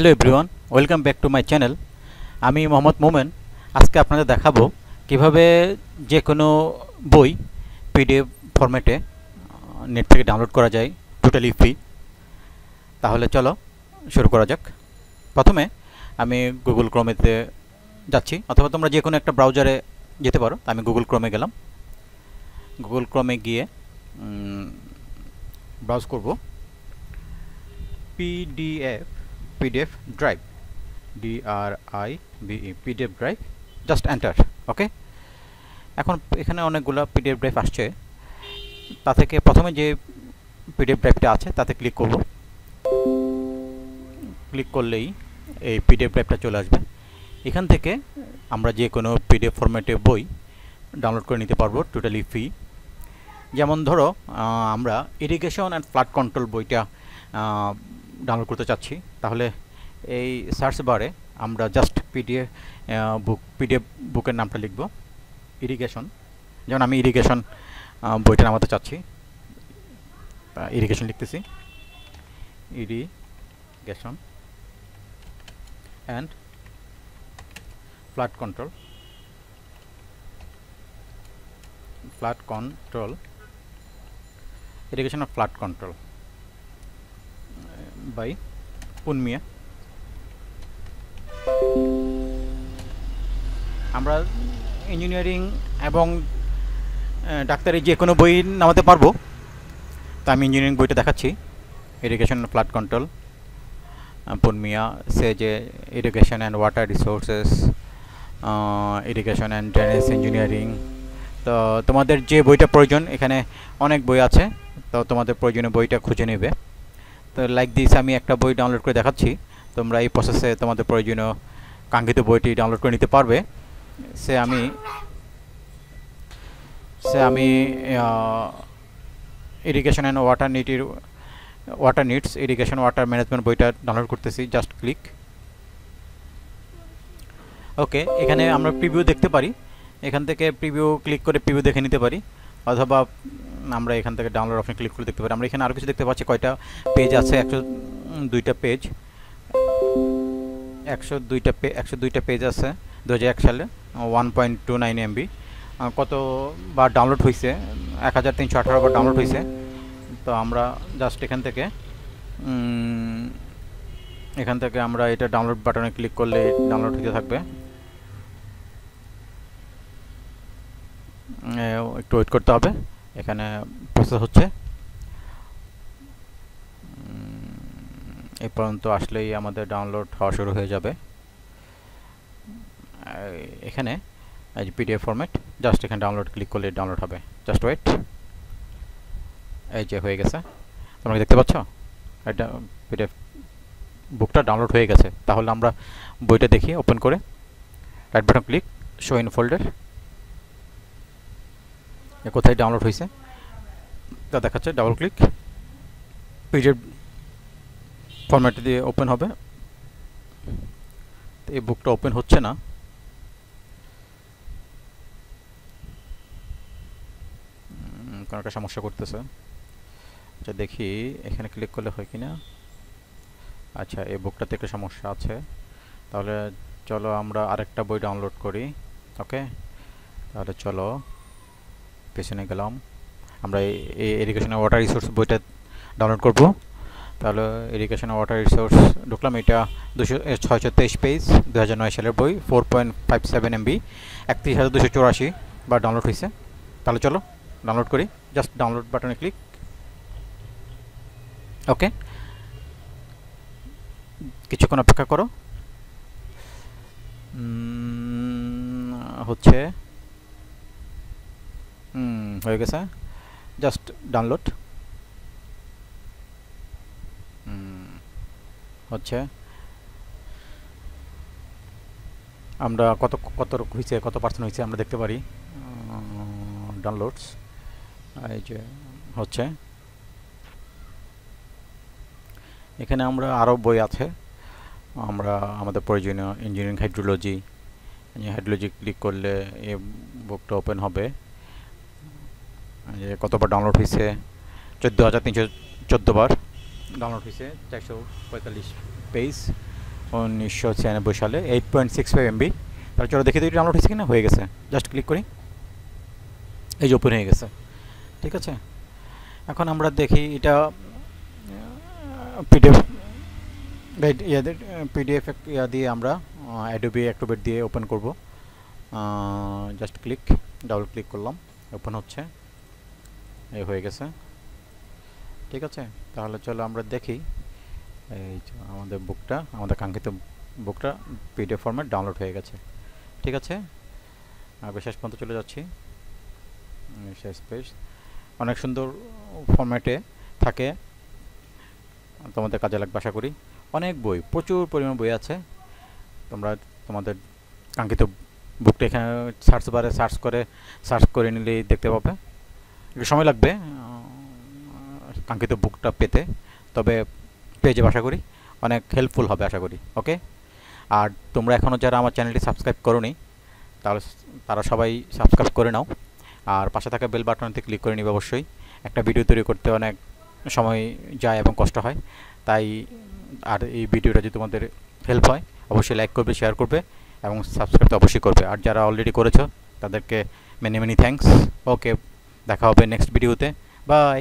Hello everyone, welcome back to my channel. আমি মোহাম্মদ মোমেন। আজকে আপনাদের দেখাবো কীভাবে যে কোনো বই পিডিএফ ফরম্যাটে নেট থেকে ডাউনলোড করা যায় টোটালি ফ্রি তাহলে চলো শুরু করা যাক। প্রথমে আমি গুগল ক্রোমেতে যাচ্ছি, অথবা তোমরা যে কোনো একটা ব্রাউজারে যেতে পারো আমি গুগল ক্রোমে গেলাম। গুগল ক্রোমে গিয়ে ব্রাউজ করব। PDF PDF drive D R I V E PDF drive just enter okay এখন এখানে অনেকগুলো পিডিএফ ড্রাইভ আসছে। তা থেকে প্রথমে যে পিডিএফ ড্রাইভটা আছে, তাতে ক্লিক করব। ক্লিক করলেই এই পিডিএফ ড্রাইভটা চলে আসবে। এখান থেকে আমরা যে কোনো পিডিএফ ফরম্যাটে বই ডাউনলোড করে নিতে পারব টোটালি ফ্রি যেমন ধরো আমরা ইরিগেশন অ্যান্ড ফ্লাড কন্ট্রোল বইটা ডাউনলোড করতে চাচ্ছি, তাহলে এই সার্চ বারে আমরা জাস্ট পিডিএফ বুক পিডিএফ বুকের নামটা লিখব ইরিগেশন যেমন আমি ইরিগেশন বইটা নামাতে চাচ্ছি ইরিগেশন লিখতেছি। Irrigation and flood control flood control irrigation of flood control by Punmia আমরা ইঞ্জিনিয়ারিং এবং ডাক্তারি যে কোনো বই নামাতে পারব। তা আমি ইঞ্জিনিয়ারিং বইটা দেখাচ্ছি। ইরিগেশন ফ্লাড কন্ট্রোল পুনমিয়া সে যে irrigation and water resources irrigation and drainage engineering তো তোমাদের যে বইটা প্রয়োজন, এখানে অনেক বই আছে। তো তোমাদের প্রয়োজনীয় বইটা খুঁজে নেবে। তো লাইক দিস আমি একটা বই ডাউনলোড করে দেখাচ্ছি। তোমরা এই প্রসেসে তোমাদের প্রয়োজনীয় কাঙ্ক্ষিত বইটি ডাউনলোড করে নিতে পারবে। সে আমি সে আমি irrigation and water নিটির water needs irrigation water management বইটা ডাউনলোড করতেছি জাস্ট ক্লিক ওকে এখানে আমরা প্রিভিউ দেখতে পারি। এখান থেকে প্রিভিউ ক্লিক করে প্রিভিউ দেখে নিতে পারি। অথবা আমরা এখান থেকে ডাউনলোড অপশন ক্লিক করে দেখতে পারি। আমরা এখানে আরও কিছু দেখতে পাচ্ছি। কয়টা পেজ আছে? একশো দুইটা পেজ একশো দুইটা পে একশো দুইটা পেজ আছে দু হাজার এক সালে one point two nine MB কতবার ডাউনলোড হয়েছে এক হাজার তিনশো আঠারো বার ডাউনলোড হয়েছে তো আমরা জাস্ট এখান থেকে এখান থেকে আমরা এটা ডাউনলোড বাটনে ক্লিক করলে ডাউনলোড হতে থাকবে। একটু ওয়েট করতে হবে। এখানে প্রসেস হচ্ছে। এই পর্যন্ত আসলেই আমাদের ডাউনলোড হওয়া শুরু হয়ে যাবে। এখানে পিডিএফ ফরম্যাট জাস্ট এখানে ডাউনলোড ক্লিক করলে ডাউনলোড হবে। জাস্ট ওয়েট এই যে হয়ে গেছে। তোমরা দেখতে পাচ্ছ? এটা পিডিএফ বুকটা ডাউনলোড হয়ে গেছে। তাহলে আমরা বইটা দেখি ওপেন করে। Right button click show in folder কোথায় ডাউনলোড হয়েছে তা দেখাচ্ছে ডাবল ক্লিক পিডিএফ ফরম্যাটে দিয়ে ওপেন হবে। এই বুকটা ওপেন হচ্ছে না। কোনো একটা সমস্যা করতেছে। আচ্ছা দেখি, এখানে ক্লিক করলে হয় কি না আচ্ছা এই বুকটাতে একটা সমস্যা আছে। তাহলে চলো আমরা আরেকটা বই ডাউনলোড করি ওকে তাহলে চলো। পেছনে গেলাম। আমরা এই ইরিগেশন ওয়াটার রিসোর্স বইটা ডাউনলোড করব। তাহলে ইরিগেশন ওয়াটার রিসোর্স ঢুকলাম, এটা দুশো ছয়শো তেইশ পেজ দু হাজার নয় সালের বই four point five seven MB একত্রিশ হাজার দুশো চৌরাশি বা ডাউনলোড হয়েছে। তাহলে চলো ডাউনলোড করি। জাস্ট ডাউনলোড বাটনে ক্লিক ওকে কিছুক্ষণ অপেক্ষা করো। হচ্ছে হয়ে গেছে। জাস্ট ডাউনলোড হচ্ছে। আমরা কত কত হয়েছে কত পার্সেন্ট হয়েছে আমরা দেখতে পারি। ডাউনলোডস এই যে, হচ্ছে। এখানে আমরা আরও বই আছে। আমরা আমাদের প্রয়োজনীয় ইঞ্জিনিয়ারিং হাইড্রোলজি হাইড্রোলজি ক্লিক করলে এই বুকটা ওপেন হবে। যে কতবার ডাউনলোড হয়েছে চোদ্দ হাজার তিনশো চোদ্দ বার ডাউনলোড হয়েছে চারশো পঁয়তাল্লিশ পেজ উনিশশো ছিয়ানব্বই সালে eight point six five MB তাহলে চলো দেখে দিই ডাউনলোড হয়েছে কিনা? হয়ে গেছে। জাস্ট ক্লিক করি। এই যে ওপেন হয়ে গেছে। ঠিক আছে? এখন আমরা দেখি এটা পিডিএফ ইয়াদের পিডিএফ ইয়া দিয়ে আমরা অ্যাডোবি অ্যাক্টোবেট দিয়ে ওপেন করব। জাস্ট ক্লিক ডাবল ক্লিক করলাম। ওপেন হচ্ছে। এই হয়ে গেছে। ঠিক আছে? তাহলে চলো আমরা দেখি। এই আমাদের বুকটা, আমাদের কাঙ্ক্ষিত বুকটা পিডিএফ ফর্ম্যাট ডাউনলোড হয়ে গেছে। ঠিক আছে? আর শেষ পর্যন্ত চলে যাচ্ছি। শেষ পেজ। অনেক সুন্দর ফর্ম্যাটে থাকে। তোমাদের কাজে লাগবে, আশা করি। অনেক বই, প্রচুর পরিমাণ বই আছে। তোমরা তোমাদের কাঙ্ক্ষিত বুকটা এখানে সার্চ বারে সার্চ করে সার্চ করে নিলেই দেখতে পাবে। একটু সময় লাগবে কাঙ্ক্ষিত বুকটা পেতে, তবে পেয়ে যাবে আশা করি, অনেক হেল্পফুল হবে আশা করি ওকে আর তোমরা এখনও যারা আমার চ্যানেলটি সাবস্ক্রাইব করোনি, তাহলে তারা সবাই সাবস্ক্রাইব করে নাও, আর পাশে থাকা বেল বাটনতে ক্লিক করে নিবে অবশ্যই। একটা ভিডিও তৈরি করতে অনেক সময় যায় এবং কষ্ট হয়, তাই আর এই ভিডিওটা যদি তোমাদের হেল্প হয়, অবশ্যই লাইক করবে শেয়ার করবে, এবং সাবস্ক্রাইব তো অবশ্যই করবে। আর যারা অলরেডি করেছ, তাদেরকে মেনি মেনি থ্যাঙ্কস ওকে দেখা হবে নেক্সট ভিডিওতে বাই